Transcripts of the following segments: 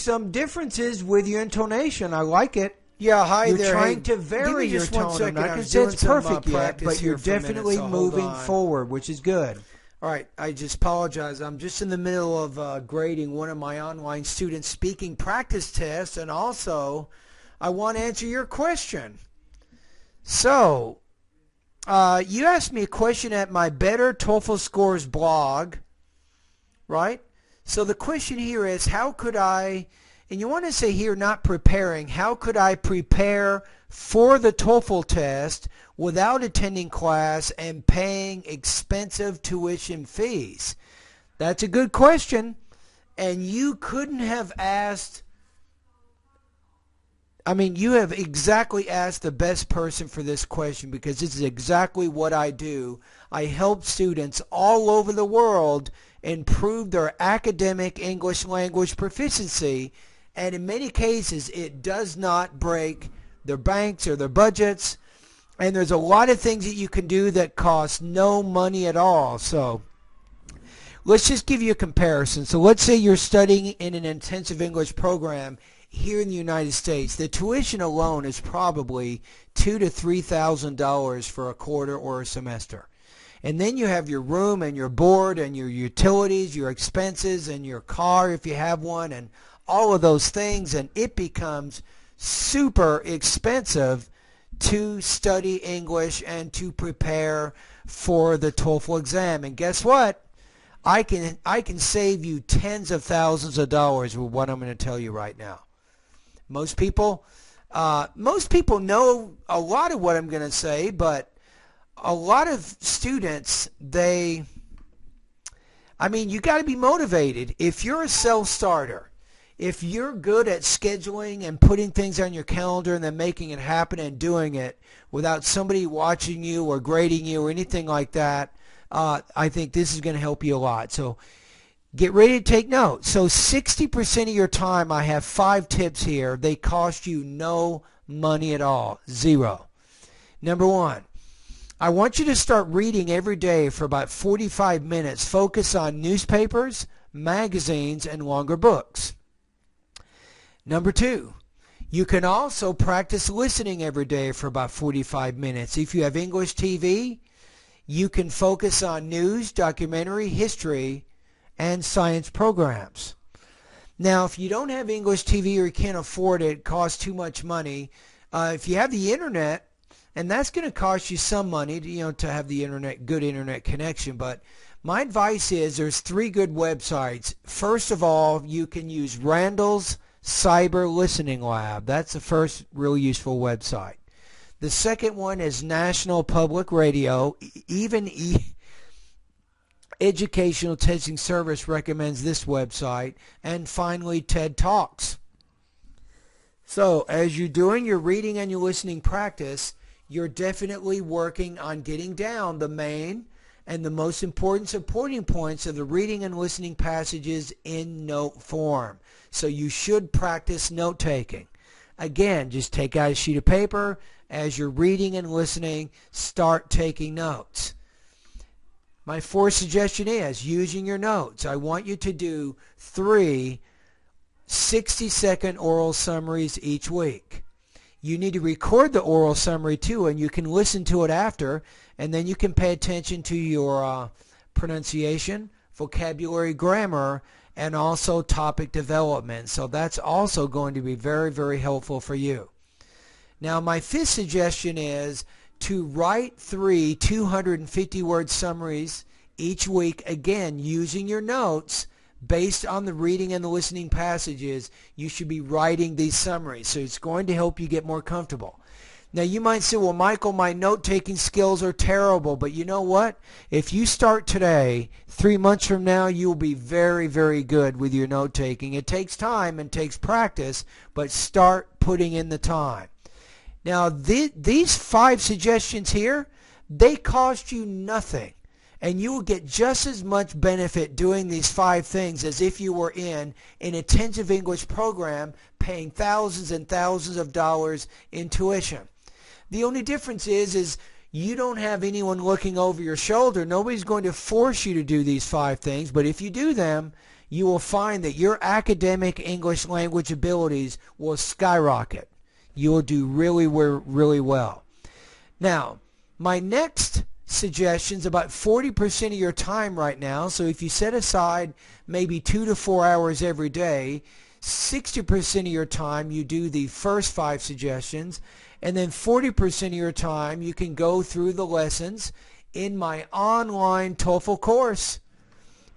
some differences with your intonation. I like it. Yeah, hi You're there. trying Hey, to vary your just one tone. I'm second. not going to say it's some, uh, perfect yet, but you're minute, definitely so moving forward, which is good. All right, I just apologize. I'm just in the middle of uh, grading one of my online students' speaking practice tests, and also I want to answer your question. So, uh, you asked me a question at my Better TOEFL Scores blog, right? So the question here is, how could I, and you want to say here, not preparing, how could I prepare for the TOEFL test without attending class and paying expensive tuition fees? That's a good question. And you couldn't have asked, I mean, you have exactly asked the best person for this question because this is exactly what I do. I help students all over the world improve their academic English language proficiency. And in many cases, it does not break their banks or their budgets. And there's a lot of things that you can do that cost no money at all. So let's just give you a comparison. So let's say you're studying in an intensive English program here in the United States. The tuition alone is probably two to three thousand dollars for a quarter or a semester. And then you have your room and your board and your utilities, your expenses and your car if you have one and all of those things and it becomes super expensive to study English and to prepare for the TOEFL exam. And guess what? I can I can save you tens of thousands of dollars with what I'm going to tell you right now. Most people uh, most people know a lot of what I'm going to say, but a lot of students they I mean, you got to be motivated. If you're a self-starter, if you're good at scheduling and putting things on your calendar and then making it happen and doing it without somebody watching you or grading you or anything like that, uh, I think this is going to help you a lot. So get ready to take notes. So 60% of your time, I have five tips here. They cost you no money at all. Zero. Number one, I want you to start reading every day for about 45 minutes. Focus on newspapers, magazines, and longer books. Number two, you can also practice listening every day for about 45 minutes. If you have English TV, you can focus on news, documentary, history, and science programs. Now, if you don't have English TV or you can't afford it, it costs too much money. Uh, if you have the internet, and that's going to cost you some money, to, you know, to have the internet, good internet connection. But my advice is there's three good websites. First of all, you can use Randall's Cyber Listening Lab. That's the first real useful website. The second one is National Public Radio. Even e- Educational Testing Service recommends this website. And finally, TED Talks. So, as you're doing your reading and your listening practice, you're definitely working on getting down the main and the most important supporting points of the reading and listening passages in note form. So you should practice note taking. Again, just take out a sheet of paper. As you're reading and listening, start taking notes. My fourth suggestion is using your notes. I want you to do three 60 second oral summaries each week. You need to record the oral summary too, and you can listen to it after, and then you can pay attention to your uh, pronunciation, vocabulary, grammar, and also topic development. So that's also going to be very, very helpful for you. Now, my fifth suggestion is to write three 250 word summaries each week, again, using your notes based on the reading and the listening passages, you should be writing these summaries. So it's going to help you get more comfortable. Now you might say, well, Michael, my note-taking skills are terrible. But you know what? If you start today, three months from now, you'll be very, very good with your note-taking. It takes time and takes practice, but start putting in the time. Now, th- these five suggestions here, they cost you nothing and you will get just as much benefit doing these five things as if you were in an intensive English program paying thousands and thousands of dollars in tuition. The only difference is is you don't have anyone looking over your shoulder. Nobody's going to force you to do these five things, but if you do them, you will find that your academic English language abilities will skyrocket. You will do really, really well. Now, my next suggestions about 40% of your time right now. So if you set aside maybe two to four hours every day, 60% of your time you do the first five suggestions and then 40% of your time you can go through the lessons in my online TOEFL course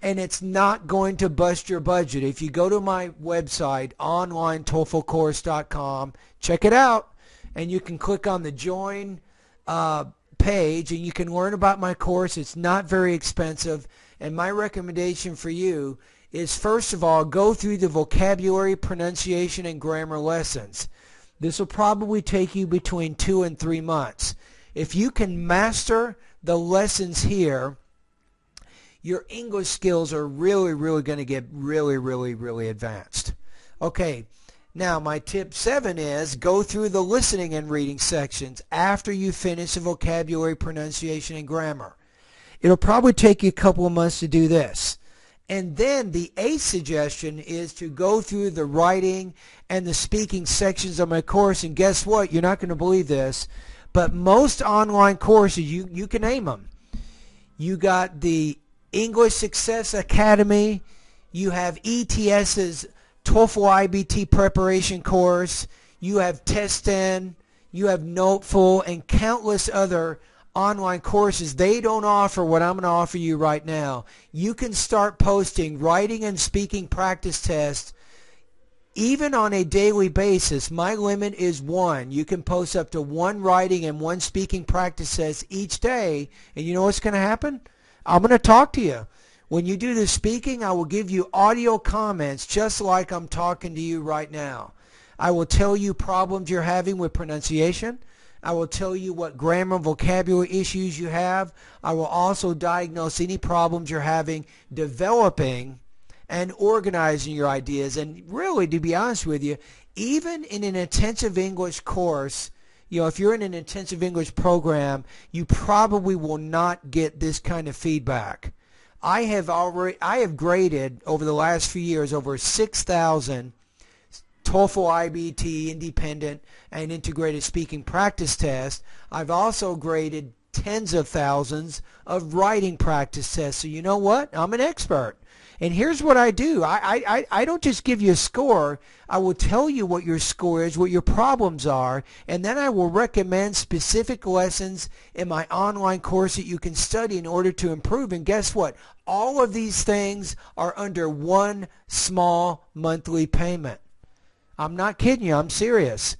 and it's not going to bust your budget. If you go to my website, onlinetoeflcourse.com, check it out, and you can click on the join uh, page, and you can learn about my course. It's not very expensive, and my recommendation for you is first of all, go through the vocabulary, pronunciation, and grammar lessons. This will probably take you between two and three months. If you can master the lessons here, your English skills are really, really going to get really, really, really advanced. Okay, now my tip seven is go through the listening and reading sections after you finish the vocabulary, pronunciation, and grammar. It'll probably take you a couple of months to do this. And then the eighth suggestion is to go through the writing and the speaking sections of my course. And guess what? You're not going to believe this, but most online courses, you, you can name them. You got the English Success Academy. You have ETS's TOEFL IBT preparation course. You have TestDEN. You have Notefull and countless other online courses. They don't offer what I'm going to offer you right now. You can start posting writing and speaking practice tests even on a daily basis. My limit is one. You can post up to one writing and one speaking practice test each day. And you know what's going to happen? I'm going to talk to you. When you do the speaking, I will give you audio comments just like I'm talking to you right now. I will tell you problems you're having with pronunciation. I will tell you what grammar and vocabulary issues you have. I will also diagnose any problems you're having developing and organizing your ideas. And really, to be honest with you, even in an intensive English course, you know, if you're in an intensive English program, you probably will not get this kind of feedback. I have already I have graded over the last few years over 6,000 TOEFL IBT independent and integrated speaking practice tests. I've also graded tens of thousands of writing practice tests. So you know what? I'm an expert. And here's what I do. I, I, I don't just give you a score. I will tell you what your score is, what your problems are, and then I will recommend specific lessons in my online course that you can study in order to improve. And guess what? All of these things are under one small monthly payment. I'm not kidding you. I'm serious.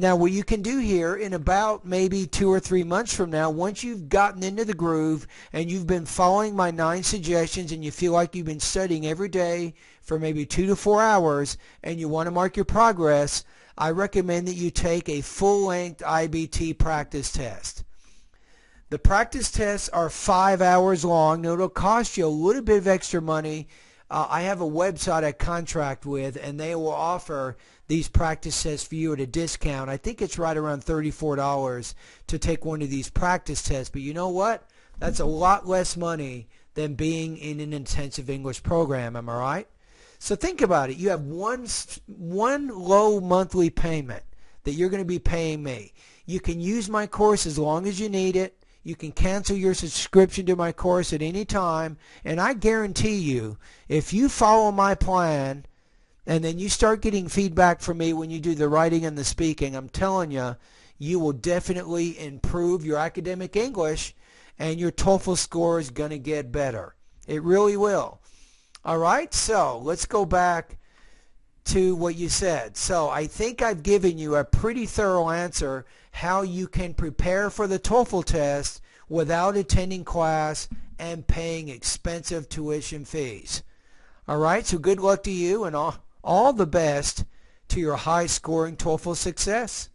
Now, what you can do here in about maybe two or three months from now, once you've gotten into the groove and you've been following my nine suggestions and you feel like you've been studying every day for maybe two to four hours and you want to mark your progress, I recommend that you take a full-length IBT practice test. The practice tests are five hours long. Now, it'll cost you a little bit of extra money. Uh, I have a website I contract with, and they will offer these practice tests for you at a discount. I think it's right around $34 to take one of these practice tests. But you know what? That's a lot less money than being in an intensive English program. Am I right? So think about it. You have one, one low monthly payment that you're going to be paying me. You can use my course as long as you need it. You can cancel your subscription to my course at any time. And I guarantee you, if you follow my plan and then you start getting feedback from me when you do the writing and the speaking, I'm telling you, you will definitely improve your academic English and your TOEFL score is going to get better. It really will. All right, so let's go back to what you said. So I think I've given you a pretty thorough answer how you can prepare for the TOEFL test without attending class and paying expensive tuition fees. All right, so good luck to you and all all the best to your high-scoring TOEFL success.